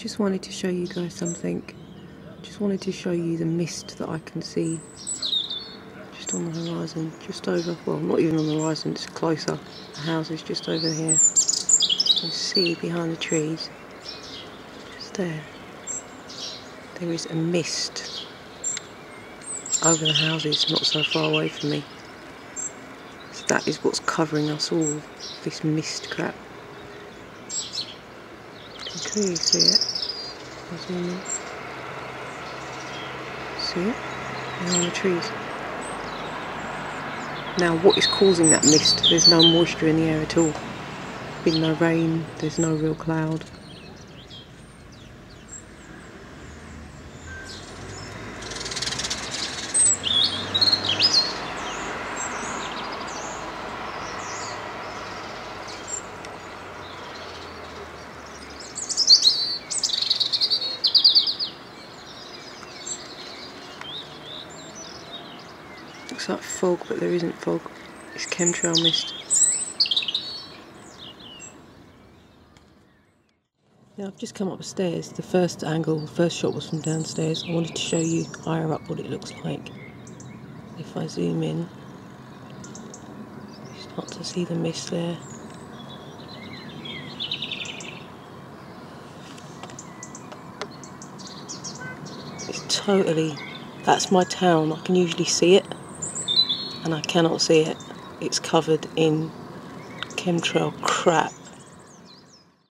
just wanted to show you guys something. Just wanted to show you the mist that I can see just on the horizon, just over, well not even on the horizon, it's closer. The house is just over here. You can see behind the trees, just there, there is a mist over the houses not so far away from me. So that is what's covering us all, this mist crap. You can clearly see it. See it? Behind the trees. Now what is causing that mist? There's no moisture in the air at all. Been no rain, there's no real cloud. Looks like fog, but there isn't fog. It's chemtrail mist. Now I've just come upstairs. The first angle, the first shot was from downstairs. I wanted to show you higher up what it looks like. If I zoom in, you start to see the mist there. It's totally, that's my town. I can usually see it and I cannot see it. It's covered in chemtrail crap.